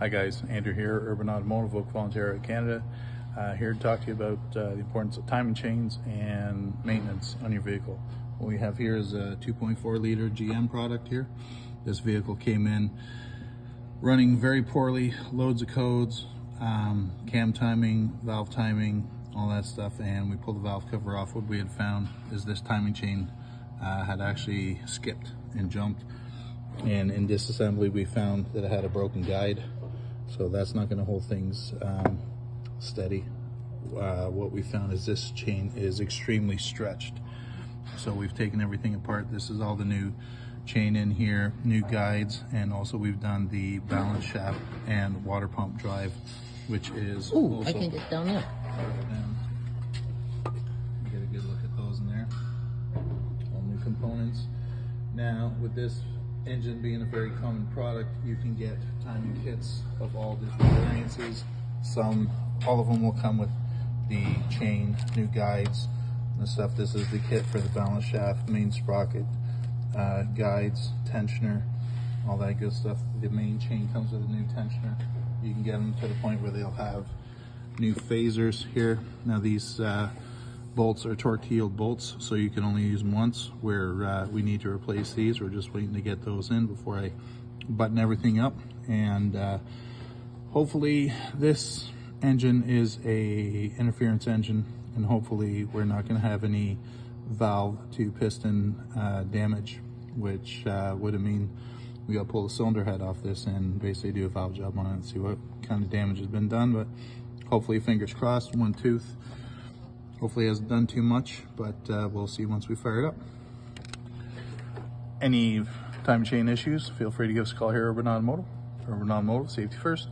Hi guys, Andrew here, Urban Automotive, Oak Ontario, Canada. Uh, here to talk to you about uh, the importance of timing chains and maintenance on your vehicle. What we have here is a 2.4 liter GM product here. This vehicle came in running very poorly, loads of codes, um, cam timing, valve timing, all that stuff, and we pulled the valve cover off. What we had found is this timing chain uh, had actually skipped and jumped and in disassembly we found that it had a broken guide so that's not going to hold things um, steady uh, what we found is this chain is extremely stretched so we've taken everything apart this is all the new chain in here new guides and also we've done the balance shaft and water pump drive which is Ooh, I can get down there. down. Get a good look at those in there. All new components. Now, with this engine being a very common product, you can get timing kits of all different variances. Some, all of them will come with the chain, new guides and stuff. This is the kit for the balance shaft, main sprocket, uh, guides, tensioner, all that good stuff. The main chain comes with a new tensioner. You can get them to the point where they'll have new phasers here. Now these uh, bolts are torque-heeled bolts, so you can only use them once. Where uh, we need to replace these, we're just waiting to get those in before I button everything up. And uh, hopefully this engine is a interference engine, and hopefully we're not going to have any valve to piston uh, damage, which uh, would have mean we got to pull the cylinder head off this and basically do a valve job on it and see what kind of damage has been done. But hopefully, fingers crossed, one tooth. Hopefully it hasn't done too much, but uh, we'll see once we fire it up. Any time chain issues, feel free to give us a call here at Urban Automotive. Urban Automotive, safety first.